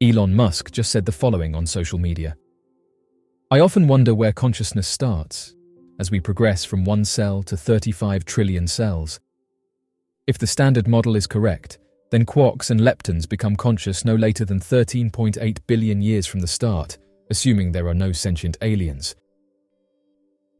Elon Musk just said the following on social media I often wonder where consciousness starts, as we progress from one cell to 35 trillion cells. If the standard model is correct, then quarks and leptons become conscious no later than 13.8 billion years from the start, assuming there are no sentient aliens.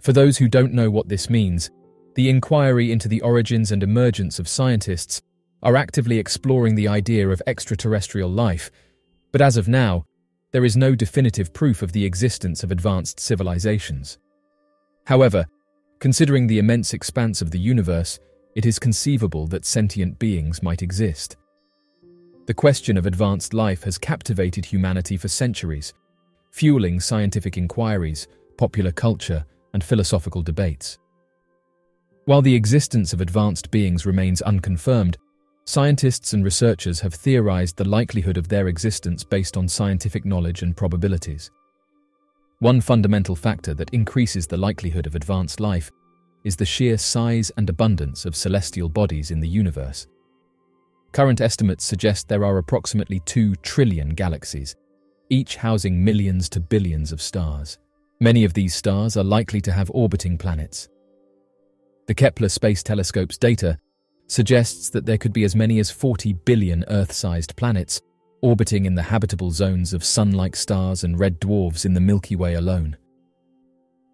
For those who don't know what this means, the inquiry into the origins and emergence of scientists are actively exploring the idea of extraterrestrial life, but as of now, there is no definitive proof of the existence of advanced civilizations. However, considering the immense expanse of the universe, it is conceivable that sentient beings might exist. The question of advanced life has captivated humanity for centuries, fueling scientific inquiries, popular culture, and philosophical debates. While the existence of advanced beings remains unconfirmed, Scientists and researchers have theorized the likelihood of their existence based on scientific knowledge and probabilities. One fundamental factor that increases the likelihood of advanced life is the sheer size and abundance of celestial bodies in the universe. Current estimates suggest there are approximately 2 trillion galaxies, each housing millions to billions of stars. Many of these stars are likely to have orbiting planets. The Kepler Space Telescope's data suggests that there could be as many as 40 billion Earth-sized planets orbiting in the habitable zones of sun-like stars and red dwarfs in the Milky Way alone.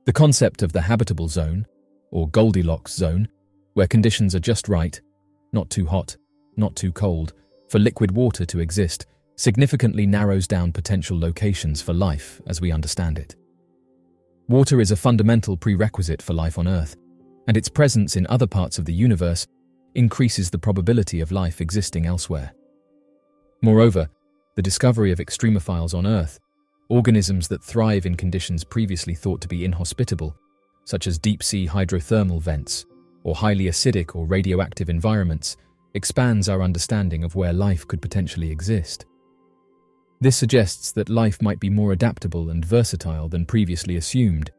The concept of the habitable zone, or Goldilocks zone, where conditions are just right, not too hot, not too cold, for liquid water to exist, significantly narrows down potential locations for life as we understand it. Water is a fundamental prerequisite for life on Earth, and its presence in other parts of the universe increases the probability of life existing elsewhere. Moreover, the discovery of extremophiles on Earth, organisms that thrive in conditions previously thought to be inhospitable, such as deep-sea hydrothermal vents or highly acidic or radioactive environments, expands our understanding of where life could potentially exist. This suggests that life might be more adaptable and versatile than previously assumed,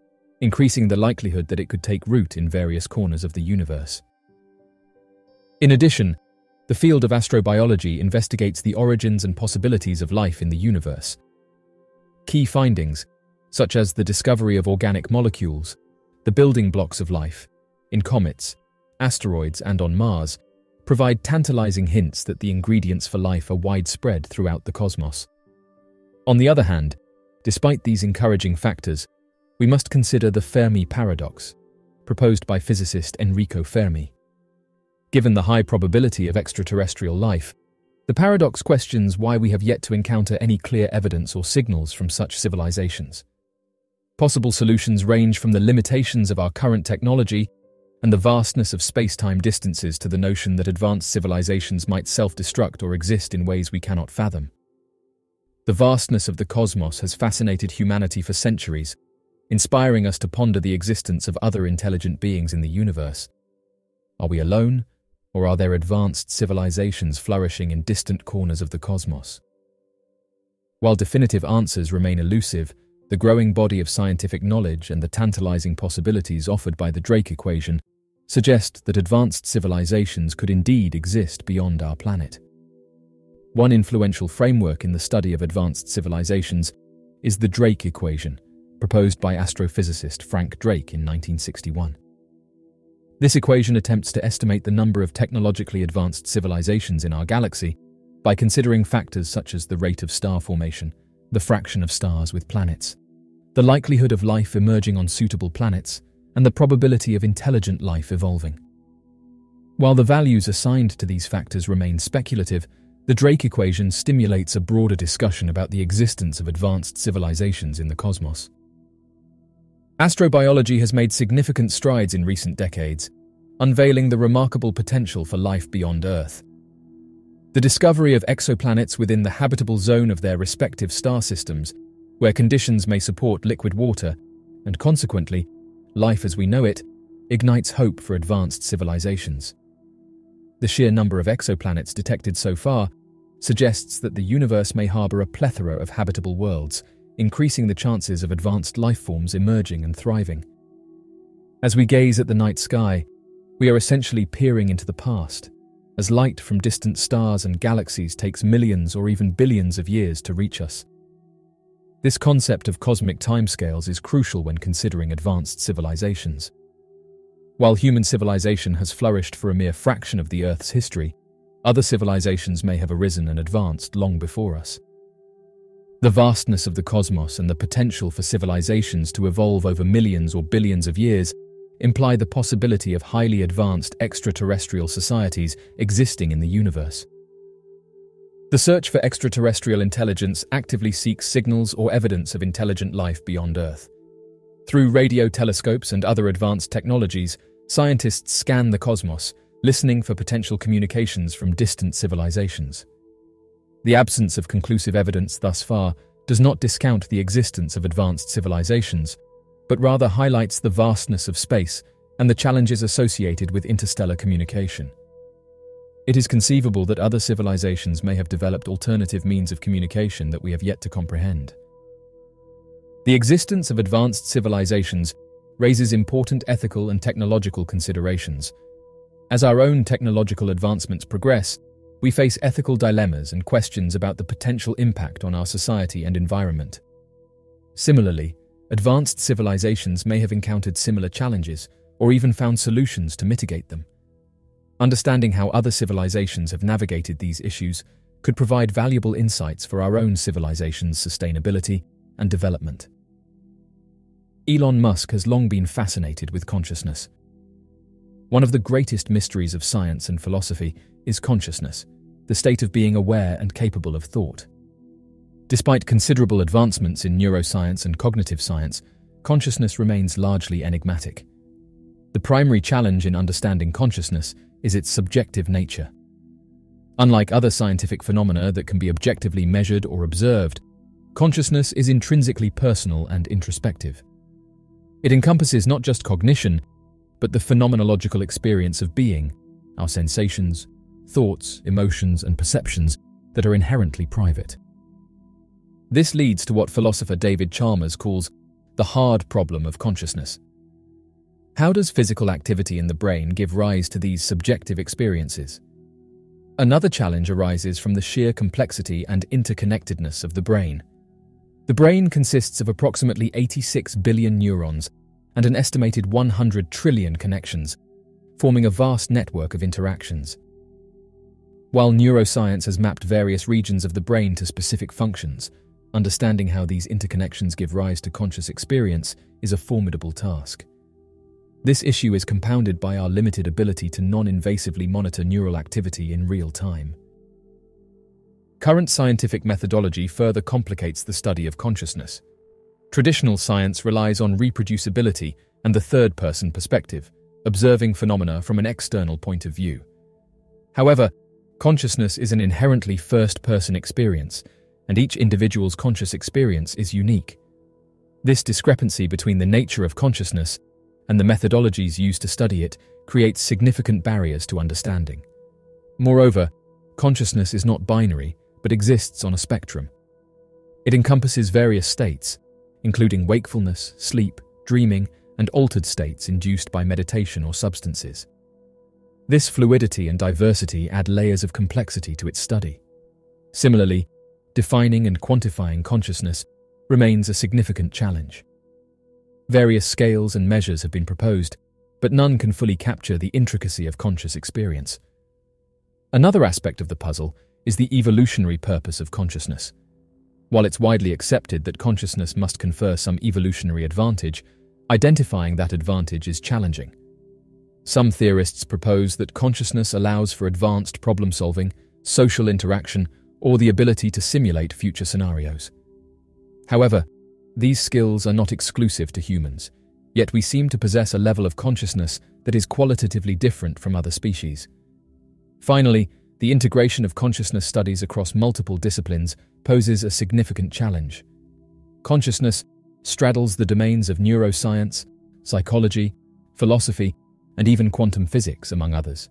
increasing the likelihood that it could take root in various corners of the universe. In addition, the field of astrobiology investigates the origins and possibilities of life in the universe. Key findings, such as the discovery of organic molecules, the building blocks of life, in comets, asteroids, and on Mars, provide tantalizing hints that the ingredients for life are widespread throughout the cosmos. On the other hand, despite these encouraging factors, we must consider the Fermi paradox, proposed by physicist Enrico Fermi. Given the high probability of extraterrestrial life, the paradox questions why we have yet to encounter any clear evidence or signals from such civilizations. Possible solutions range from the limitations of our current technology and the vastness of space-time distances to the notion that advanced civilizations might self-destruct or exist in ways we cannot fathom. The vastness of the cosmos has fascinated humanity for centuries, inspiring us to ponder the existence of other intelligent beings in the universe. Are we alone, or are there advanced civilizations flourishing in distant corners of the cosmos? While definitive answers remain elusive, the growing body of scientific knowledge and the tantalizing possibilities offered by the Drake equation suggest that advanced civilizations could indeed exist beyond our planet. One influential framework in the study of advanced civilizations is the Drake equation, proposed by astrophysicist Frank Drake in 1961. This equation attempts to estimate the number of technologically advanced civilizations in our galaxy by considering factors such as the rate of star formation, the fraction of stars with planets, the likelihood of life emerging on suitable planets, and the probability of intelligent life evolving. While the values assigned to these factors remain speculative, the Drake equation stimulates a broader discussion about the existence of advanced civilizations in the cosmos. Astrobiology has made significant strides in recent decades, unveiling the remarkable potential for life beyond Earth. The discovery of exoplanets within the habitable zone of their respective star systems, where conditions may support liquid water, and consequently, life as we know it, ignites hope for advanced civilizations. The sheer number of exoplanets detected so far suggests that the universe may harbor a plethora of habitable worlds, increasing the chances of advanced life forms emerging and thriving. As we gaze at the night sky, we are essentially peering into the past, as light from distant stars and galaxies takes millions or even billions of years to reach us. This concept of cosmic timescales is crucial when considering advanced civilizations. While human civilization has flourished for a mere fraction of the Earth's history, other civilizations may have arisen and advanced long before us. The vastness of the cosmos and the potential for civilizations to evolve over millions or billions of years imply the possibility of highly advanced extraterrestrial societies existing in the universe. The search for extraterrestrial intelligence actively seeks signals or evidence of intelligent life beyond Earth. Through radio telescopes and other advanced technologies, scientists scan the cosmos, listening for potential communications from distant civilizations. The absence of conclusive evidence thus far does not discount the existence of advanced civilizations, but rather highlights the vastness of space and the challenges associated with interstellar communication. It is conceivable that other civilizations may have developed alternative means of communication that we have yet to comprehend. The existence of advanced civilizations raises important ethical and technological considerations. As our own technological advancements progress, we face ethical dilemmas and questions about the potential impact on our society and environment. Similarly, advanced civilizations may have encountered similar challenges or even found solutions to mitigate them. Understanding how other civilizations have navigated these issues could provide valuable insights for our own civilization's sustainability and development. Elon Musk has long been fascinated with consciousness. One of the greatest mysteries of science and philosophy is consciousness, the state of being aware and capable of thought. Despite considerable advancements in neuroscience and cognitive science, consciousness remains largely enigmatic. The primary challenge in understanding consciousness is its subjective nature. Unlike other scientific phenomena that can be objectively measured or observed, consciousness is intrinsically personal and introspective. It encompasses not just cognition, but the phenomenological experience of being, our sensations, thoughts, emotions, and perceptions that are inherently private. This leads to what philosopher David Chalmers calls the hard problem of consciousness. How does physical activity in the brain give rise to these subjective experiences? Another challenge arises from the sheer complexity and interconnectedness of the brain. The brain consists of approximately 86 billion neurons and an estimated 100 trillion connections, forming a vast network of interactions. While neuroscience has mapped various regions of the brain to specific functions, Understanding how these interconnections give rise to conscious experience is a formidable task. This issue is compounded by our limited ability to non-invasively monitor neural activity in real time. Current scientific methodology further complicates the study of consciousness. Traditional science relies on reproducibility and the third-person perspective, observing phenomena from an external point of view. However, consciousness is an inherently first-person experience, and each individual's conscious experience is unique. This discrepancy between the nature of consciousness and the methodologies used to study it creates significant barriers to understanding. Moreover, consciousness is not binary, but exists on a spectrum. It encompasses various states, including wakefulness, sleep, dreaming, and altered states induced by meditation or substances. This fluidity and diversity add layers of complexity to its study. Similarly, defining and quantifying consciousness remains a significant challenge. Various scales and measures have been proposed, but none can fully capture the intricacy of conscious experience. Another aspect of the puzzle is the evolutionary purpose of consciousness. While it's widely accepted that consciousness must confer some evolutionary advantage, identifying that advantage is challenging. Some theorists propose that consciousness allows for advanced problem solving, social interaction, or the ability to simulate future scenarios. However, these skills are not exclusive to humans, yet we seem to possess a level of consciousness that is qualitatively different from other species. Finally, the integration of consciousness studies across multiple disciplines poses a significant challenge. Consciousness straddles the domains of neuroscience, psychology, philosophy, and even quantum physics, among others.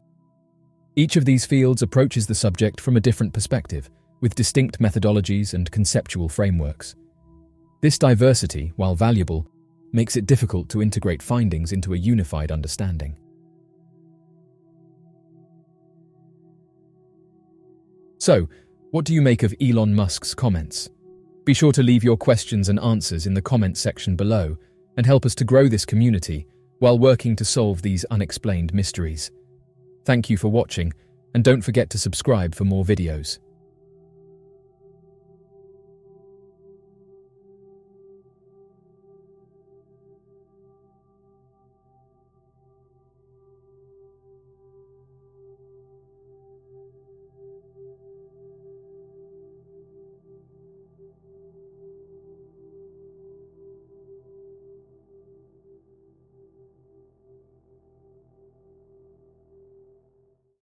Each of these fields approaches the subject from a different perspective, with distinct methodologies and conceptual frameworks. This diversity, while valuable, makes it difficult to integrate findings into a unified understanding. So, what do you make of Elon Musk's comments? Be sure to leave your questions and answers in the comment section below and help us to grow this community while working to solve these unexplained mysteries. Thank you for watching, and don't forget to subscribe for more videos.